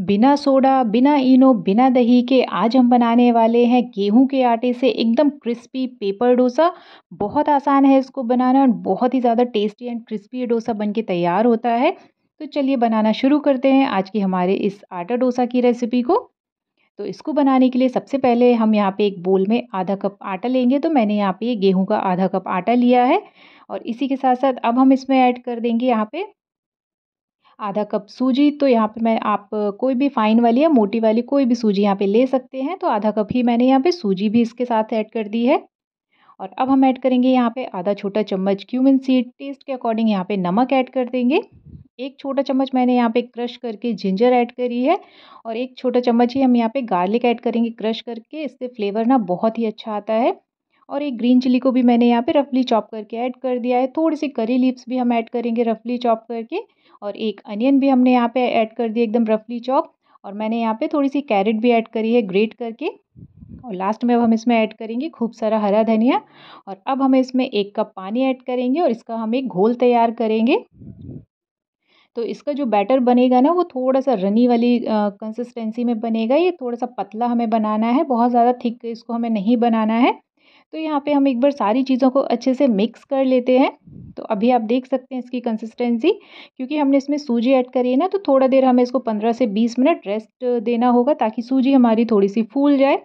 बिना सोडा, बिना इनो, बिना दही के आज हम बनाने वाले हैं गेहूँ के आटे से एकदम क्रिस्पी पेपर डोसा। बहुत आसान है इसको बनाना और बहुत ही ज़्यादा टेस्टी एंड क्रिस्पी डोसा बन के तैयार होता है। तो चलिए बनाना शुरू करते हैं आज की हमारे इस आटा डोसा की रेसिपी को। तो इसको बनाने के लिए सबसे पहले हम यहाँ पे एक बोल में आधा कप आटा लेंगे। तो मैंने यहाँ पे गेहूँ का आधा कप आटा लिया है और इसी के साथ साथ अब हम इसमें ऐड कर देंगे यहाँ पे आधा कप सूजी तो यहाँ पे मैं आप कोई भी फाइन वाली या मोटी वाली कोई भी सूजी यहाँ पे ले सकते हैं तो आधा कप ही मैंने यहाँ पे सूजी भी इसके साथ ऐड कर दी है। और अब हम ऐड करेंगे यहाँ पे आधा छोटा चम्मच क्यूमिन सीड टेस्ट के अकॉर्डिंग यहाँ पे नमक ऐड कर देंगे। एक छोटा चम्मच मैंने यहाँ पे क्रश करके जिंजर ऐड करी है और एक छोटा चम्मच ही हम यहाँ पे गार्लिक ऐड करेंगे। क्रश करके इससे फ्लेवर ना बहुत ही अच्छा आता है। और एक ग्रीन चिली को भी मैंने यहाँ पे रफली चॉप करके ऐड कर दिया है। थोड़ी सी करी लीव्स भी हम ऐड करेंगे रफली चॉप करके और एक अनियन भी हमने यहाँ पे ऐड कर दिया एकदम रफली चॉप और मैंने यहाँ पे थोड़ी सी कैरेट भी ऐड करी है ग्रेट करके और लास्ट में अब हम इसमें ऐड करेंगे खूब सारा हरा धनिया और अब हम इसमें एक कप पानी ऐड करेंगे और इसका हम एक घोल तैयार करेंगे। तो इसका जो बैटर बनेगा ना वो थोड़ा सा रनी वाली कंसिस्टेंसी में बनेगा। ये थोड़ा सा पतला हमें बनाना है, बहुत ज़्यादा थिक इसको हमें नहीं बनाना है। तो यहाँ पे हम एक बार सारी चीज़ों को अच्छे से मिक्स कर लेते हैं। तो अभी आप देख सकते हैं इसकी कंसिस्टेंसी क्योंकि हमने इसमें सूजी ऐड करी है ना तो थोड़ा देर हमें इसको पंद्रह से बीस मिनट रेस्ट देना होगा, ताकि सूजी हमारी थोड़ी सी फूल जाए।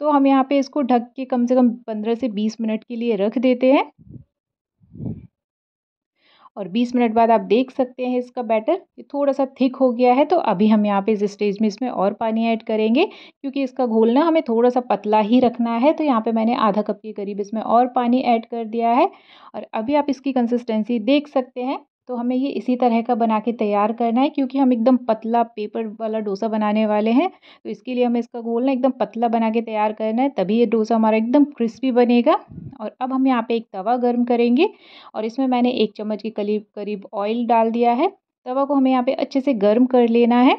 तो हम यहाँ पे इसको ढक के कम से कम पंद्रह से बीस मिनट के लिए रख देते हैं। और 20 मिनट बाद आप देख सकते हैं इसका बैटर ये थोड़ा सा थिक हो गया है तो अभी हम यहाँ पे इस स्टेज में इसमें और पानी ऐड करेंगे, क्योंकि इसका घोलना हमें थोड़ा सा पतला ही रखना है तो यहाँ पे मैंने आधा कप के करीब इसमें और पानी ऐड कर दिया है। और अभी आप इसकी कंसिस्टेंसी देख सकते हैं। तो हमें ये इसी तरह का बना के तैयार करना है, क्योंकि हम एकदम पतला पेपर वाला डोसा बनाने वाले हैं तो इसके लिए हमें इसका घोल ना एकदम पतला बना के तैयार करना है, तभी ये डोसा हमारा एकदम क्रिस्पी बनेगा। और अब हम यहाँ पे एक तवा गर्म करेंगे, और इसमें मैंने एक चम्मच के करीब करीब ऑयल डाल दिया है। तवा को हमें यहाँ पे अच्छे से गर्म कर लेना है,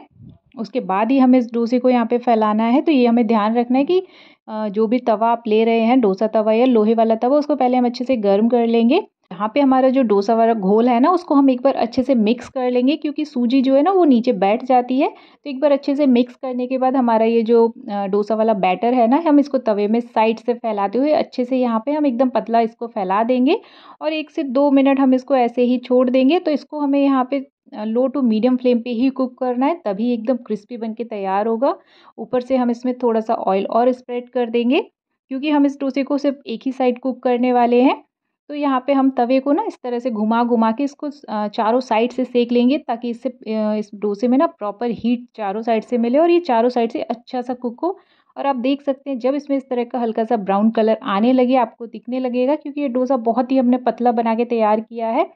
उसके बाद ही हमें इस डोसे को यहाँ पे फैलाना है तो ये हमें ध्यान रखना है कि जो भी तवा आप ले रहे हैं, डोसा तवा या लोहे वाला तवा, उसको पहले हम अच्छे से गर्म कर लेंगे। यहाँ पे हमारा जो डोसा वाला घोल है ना, उसको हम एक बार अच्छे से मिक्स कर लेंगे, क्योंकि सूजी जो है ना, वो नीचे बैठ जाती है। तो एक बार अच्छे से मिक्स करने के बाद हमारा ये जो डोसा वाला बैटर है ना, हम इसको तवे में साइड से फैलाते हुए अच्छे से यहाँ पे हम एकदम पतला इसको फैला देंगे और एक से दो मिनट हम इसको ऐसे ही छोड़ देंगे। तो इसको हमें यहाँ पे लो टू मीडियम फ्लेम पे ही कुक करना है, तभी एकदम क्रिस्पी बन के तैयार होगा। ऊपर से हम इसमें थोड़ा सा ऑयल और स्प्रेड कर देंगे, क्योंकि हम इस डोसे को सिर्फ़ एक ही साइड कुक करने वाले हैं। तो यहाँ पे हम तवे को ना इस तरह से घुमा घुमा के इसको चारों साइड से सेक लेंगे ताकि इससे इस डोसे में ना प्रॉपर हीट चारों साइड से मिले और ये चारों साइड से अच्छा सा कुक हो। और आप देख सकते हैं जब इसमें इस तरह का हल्का सा ब्राउन कलर आने लगे, आपको दिखने लगेगा क्योंकि ये डोसा बहुत ही हमने पतला बना के तैयार किया है।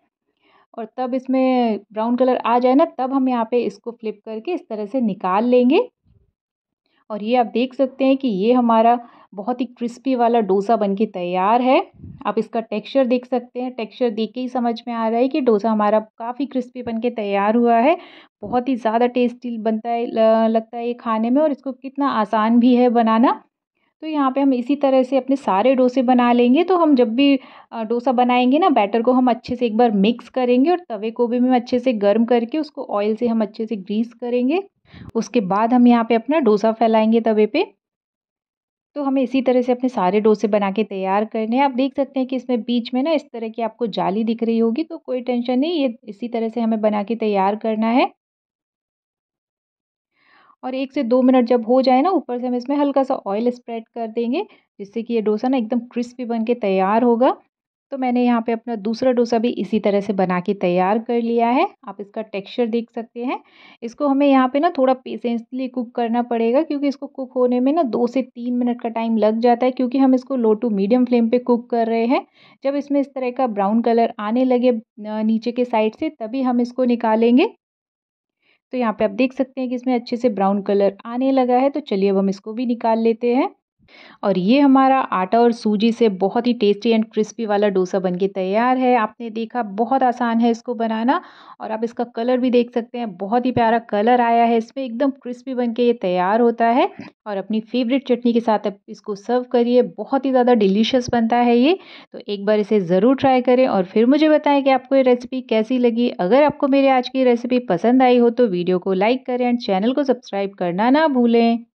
और तब इसमें ब्राउन कलर आ जाए ना, तब हम यहाँ पे इसको फ्लिप करके इस तरह से निकाल लेंगे। और ये आप देख सकते हैं कि ये हमारा बहुत ही क्रिस्पी वाला डोसा बन के तैयार है। आप इसका टेक्सचर देख सकते हैं। टेक्सचर देख के ही समझ में आ रहा है कि डोसा हमारा काफ़ी क्रिस्पी बन के तैयार हुआ है। बहुत ही ज़्यादा टेस्टी बनता है लगता है ये खाने में और इसको कितना आसान भी है बनाना। तो यहाँ पे हम इसी तरह से अपने सारे डोसे बना लेंगे। तो हम जब भी डोसा बनाएँगे ना बैटर को हम अच्छे से एक बार मिक्स करेंगे और तवे को भी हम अच्छे से गर्म करके उसको ऑयल से हम अच्छे से ग्रीस करेंगे। उसके बाद हम यहाँ पे अपना डोसा फैलाएँगे तवे पे। तो हमें इसी तरह से अपने सारे डोसे बना के तैयार करने हैं। आप देख सकते हैं कि इसमें बीच में ना इस तरह की आपको जाली दिख रही होगी तो कोई टेंशन नहीं, ये इसी तरह से हमें बना के तैयार करना है। और एक से दो मिनट जब हो जाए ना, ऊपर से हम इसमें हल्का सा ऑयल स्प्रेड कर देंगे, जिससे कि ये डोसा ना एकदम क्रिस्पी बन के तैयार होगा। तो मैंने यहाँ पे अपना दूसरा डोसा भी इसी तरह से बना के तैयार कर लिया है। आप इसका टेक्सचर देख सकते हैं। इसको हमें यहाँ पे ना थोड़ा पेशेंसली कुक करना पड़ेगा क्योंकि इसको कुक होने में ना दो से तीन मिनट का टाइम लग जाता है क्योंकि हम इसको लो टू मीडियम फ्लेम पे कुक कर रहे हैं। जब इसमें इस तरह का ब्राउन कलर आने लगे नीचे के साइड से तभी हम इसको निकालेंगे। तो यहाँ पे आप देख सकते हैं कि इसमें अच्छे से ब्राउन कलर आने लगा है। तो चलिए अब हम इसको भी निकाल लेते हैं। और ये हमारा आटा और सूजी से बहुत ही टेस्टी एंड क्रिस्पी वाला डोसा बनके तैयार है। आपने देखा, बहुत आसान है इसको बनाना और आप इसका कलर भी देख सकते हैं। बहुत ही प्यारा कलर आया है इसमें, एकदम क्रिस्पी बनके ये तैयार होता है और अपनी फेवरेट चटनी के साथ आप इसको सर्व करिए। बहुत ही ज़्यादा डिलीशियस बनता है ये तो एक बार इसे ज़रूर ट्राई करें और फिर मुझे बताएँ कि आपको ये रेसिपी कैसी लगी। अगर आपको मेरी आज की रेसिपी पसंद आई हो तो वीडियो को लाइक करें एंड चैनल को सब्सक्राइब करना ना भूलें।